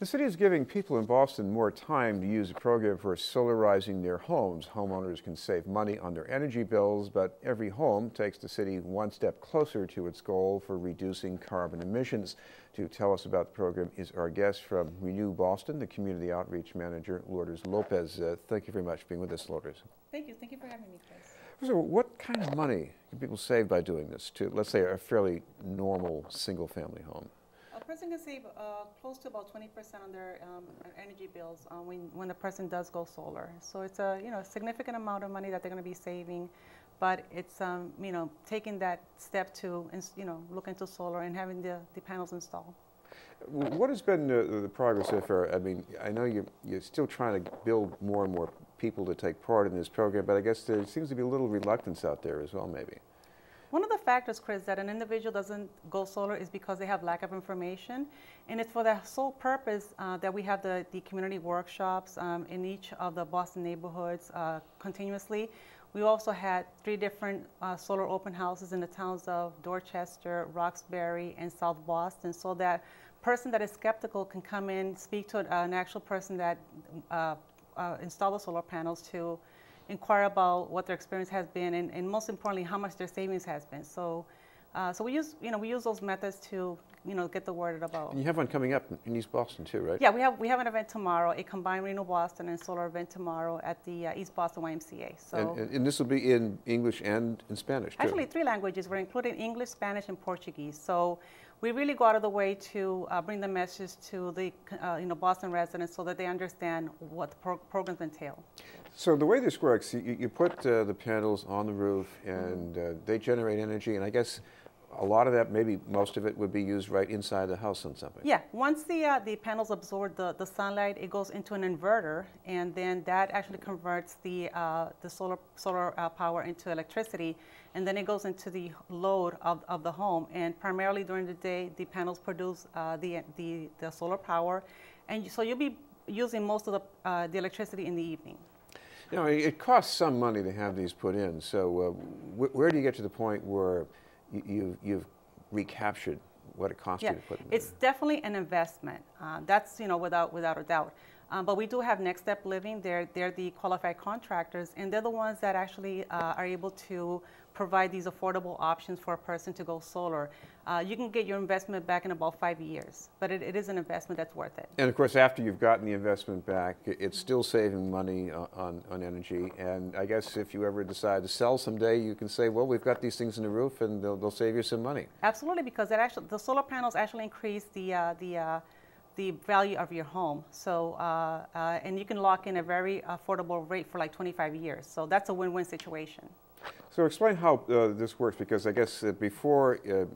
The city is giving people in Boston more time to use a program for solarizing their homes. Homeowners can save money on their energy bills, but every home takes the city one step closer to its goal for reducing carbon emissions. To tell us about the program is our guest from Renew Boston, the Community Outreach Manager, Lourdes Lopez. Uh, thank you very much for being with us, Lourdes. Thank you. Thank you for having me, Chris. So what kind of money can people save by doing this to, let's say, a fairly normal single-family home? Person can save uh, close to about 20% on their um, energy bills uh, when, when the person does go solar. So it's a you know significant amount of money that they're going to be saving, but it's um, you know taking that step to you know look into solar and having the, the panels installed. What has been the, the progress so far? I mean, I know you're, you're still trying to build more and more people to take part in this program, but I guess there seems to be a little reluctance out there as well, maybe. Factors, Chris, that an individual doesn't go solar is because they have lack of information. And it's for the sole purpose uh, that we have the, the community workshops um, in each of the Boston neighborhoods uh, continuously. We also had three different uh, solar open houses in the towns of Dorchester, Roxbury, and South Boston so that person that is skeptical can come in, speak to an actual person that uh, uh, installed the solar panels to inquire about what their experience has been and, and most importantly, how much their savings has been. So, uh, so we use, you know, we use those methods to, you know, get the word about. And you have one coming up in East Boston too, right? Yeah, we have we have an event tomorrow, a combined Renew Boston and solar event tomorrow at the uh, East Boston YMCA. So, and, and, this will be in English and in Spanish too. Actually, three languages. We're including English, Spanish, and Portuguese. So we really go out of the way to uh, bring the message to the uh, you know Boston residents so that they understand what the pro programs entail. So the way this works, you, you put uh, the panels on the roof and uh, they generate energy, and I guess a lot of that, maybe most of it, would be used right inside the house on something. Yeah, once the uh, the panels absorb the, the sunlight, it goes into an inverter, and then that actually converts the uh, the solar solar uh, power into electricity, and then it goes into the load of, of the home. And primarily during the day, the panels produce uh, the, the the solar power, and so you'll be using most of the the electricity in the evening. You know, it costs some money to have these put in. So uh, wh where do you get to the point where you, you've, you've recaptured what it costs yeah, you to put in It's definitely an investment. Uh, that's, you know, without, without a doubt. Um, but we do have Next Step Living. They're, they're the qualified contractors, and they're the ones that actually uh, are able to provide these affordable options for a person to go solar. Uh, you can get your investment back in about five years, but it, it is an investment that's worth it. And of course, after you've gotten the investment back, it's still saving money on, on energy. And I guess if you ever decide to sell someday, you can say, well, we've got these things in the roof and they'll, they'll save you some money. Absolutely, because actually, the solar panels actually increase the, uh, the, uh, the value of your home. So, uh, uh, and you can lock in a very affordable rate for like 25 years. So that's a win-win situation. So explain how uh, this works, because I guess uh, before uh,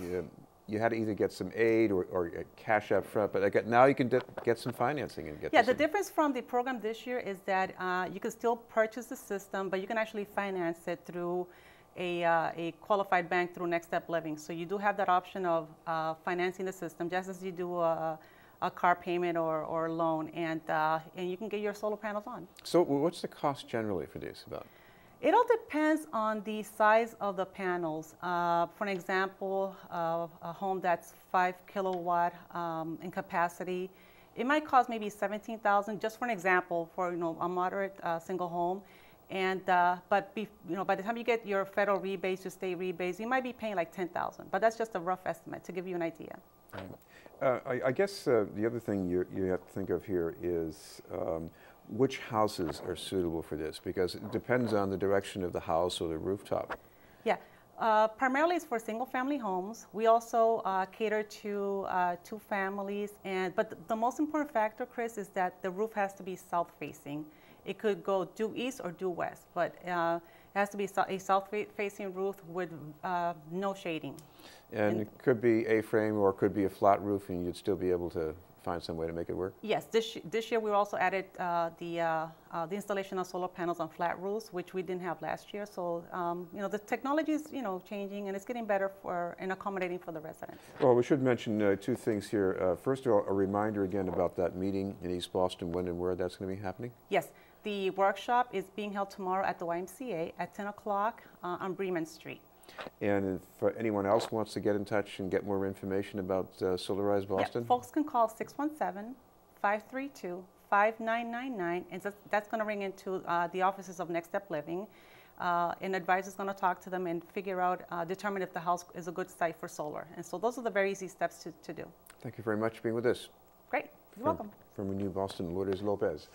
you, you, had to either get some aid or, or cash up front, but get, now you can get some financing and get. Yeah, the in. difference from the program this year is that uh, you can still purchase the system, but you can actually finance it through a, uh, a qualified bank through Next Step Living. So you do have that option of uh, financing the system, just as you do a, a car payment or, or loan, and and you can get your solar panels on. So what's the cost generally for these about? It all depends on the size of the panels. Uh, for an example, uh, a home that's five kilowatt um, in capacity, it might cost maybe 17,000 just for an example for you know a moderate uh, single home. And uh, but be, you know by the time you get your federal rebates, your state rebates, you might be paying like 10,000. But that's just a rough estimate to give you an idea. Uh, I, I, guess uh, the other thing you, you have to think of here is um, which houses are suitable for this? Because it depends on the direction of the house or the rooftop. Yeah. Uh, primarily it's for single family homes. We also uh, cater to uh, two families, and but the most important factor, Chris, is that the roof has to be south facing. It could go due east or due west, but uh, it has to be a south facing roof with uh, no shading. And, and, it could be A-frame or it could be a flat roof, and you'd still be able to find some way to make it work? Yes, this, this year we also added uh, the, uh, uh, the installation of solar panels on flat roofs, which we didn't have last year. So, um, you know, the technology is, you know, changing and it's getting better for and accommodating for the residents. Well, we should mention uh, two things here. Uh, first of all, a reminder again about that meeting in East Boston, when and where that's going to be happening? Yes, the workshop is being held tomorrow at the YMCA at 10 o'clock uh, on Bremen Street. And if anyone else wants to get in touch and get more information about uh, Solarize Yeah, Boston? folks can call 617-532-5999, and that's- that's going to ring into uh, the offices of Next Step Living. Uh, An advisor is going to talk to them and figure out, uh, determine if the house is a good site for solar. And so those are the very easy steps to to do. Thank you very much for being with us. Great, you're From- welcome. From Renew Boston, Lourdes Lopez.